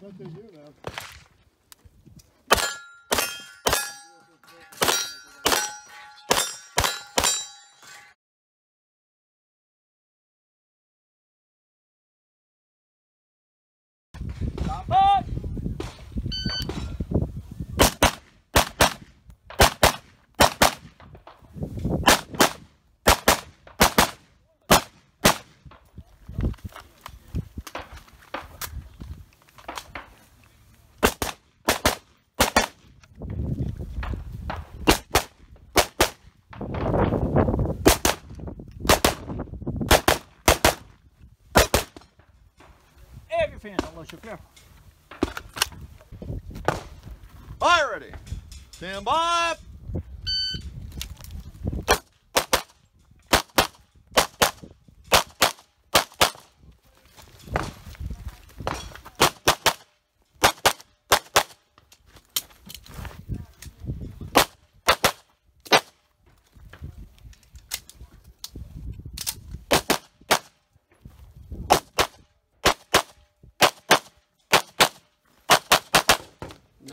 bet they do now. Let you clear. Fire ready. Stand by.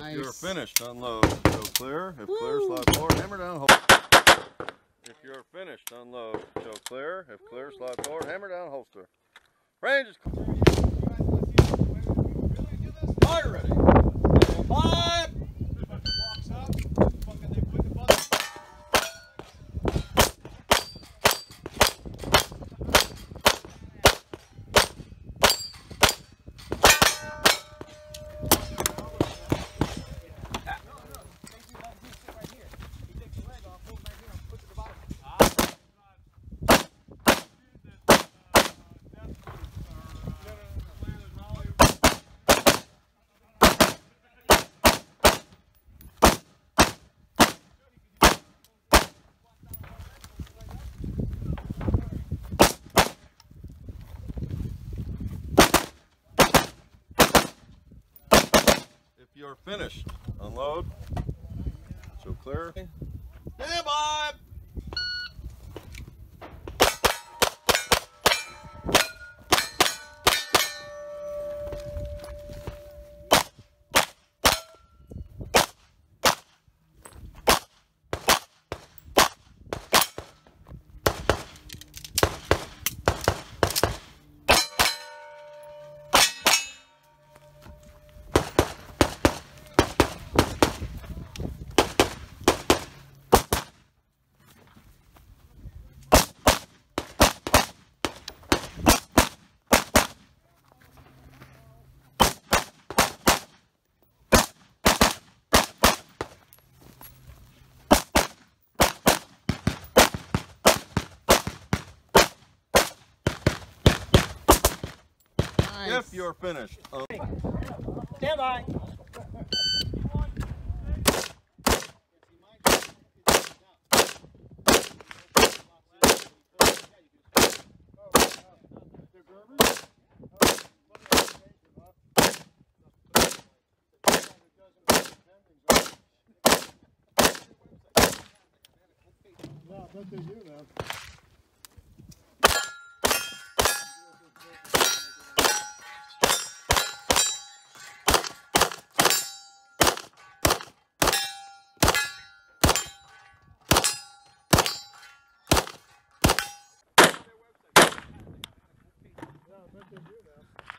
If you're finished, unload. Go clear. If clear, slide forward. Hammer down. Hold. If you're finished, unload. Show clear. If clear, slide forward. Hammer down. Holster. Range is fire ready. Stand If you're finished, unload. So clear. Stand by. If you're finished, un- Stand by. Yeah, I bet they do now. They do now.